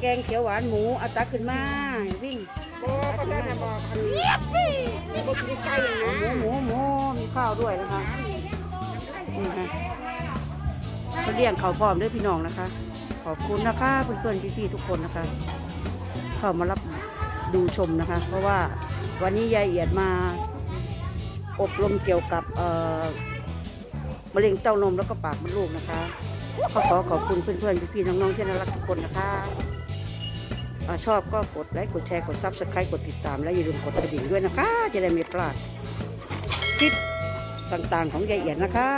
แกงเขียวหวานหมูเอาตักขึ้นมาวิ่งโอ้ก็แค่จะบอกอันนี้ไม่ได้กินไก่อย่างหนะมูหมูหมูมีข้าวด้วยนะคะนี่ค่ะเขาเลี้ยงเขาวพร้อมด้วยพี่น้องนะคะ ขอบคุณนะคะเพื่อนๆพี่ๆทุกคนนะคะ เข้ามารับดูชมนะคะ เพราะว่าวันนี้ยายเอียดมาอบรมเกี่ยวกับเอ่อมะเร็งเต้านมแล้วก็ปากมดลูกนะคะ ขอขอขอบคุณเพื่อนๆพี่ๆน้องๆที่น่ารักทุกคนนะคะอ่า ชอบก็กดไลค์กดแชร์กด subscribe กดติดตาม และอย่าลืมกดกระดิ่งด้วยนะคะ จะได้ไม่พลาดคลิปต่างๆของยายเอียดนะคะ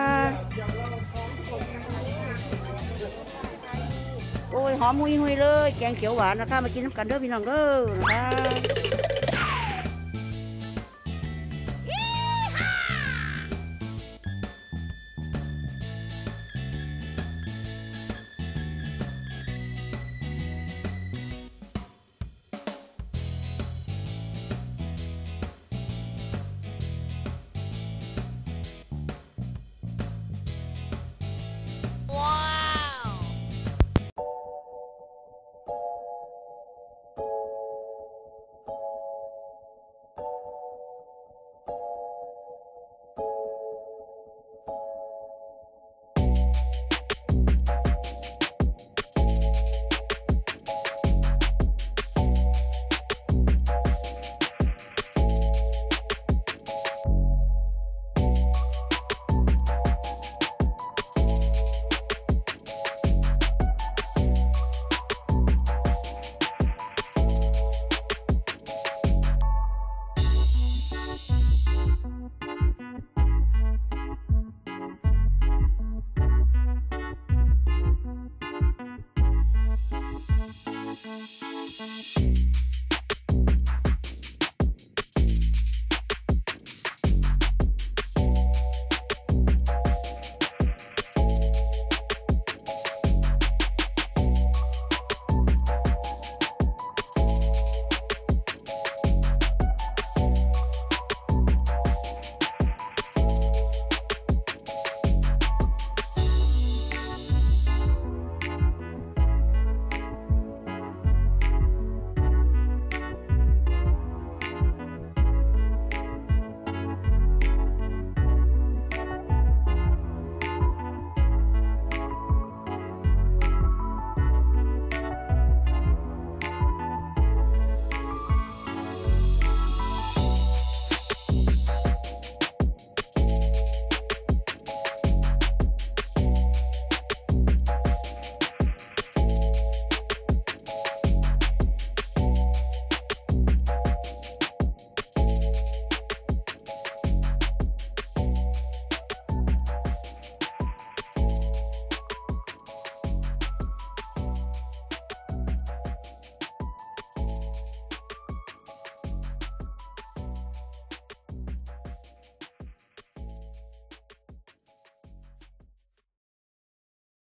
โอ้ยหอมมุยหุยเลย แกงเขียวหวานนะคะ มากินนำกันเด้อพี่น้องเด้อนะคะ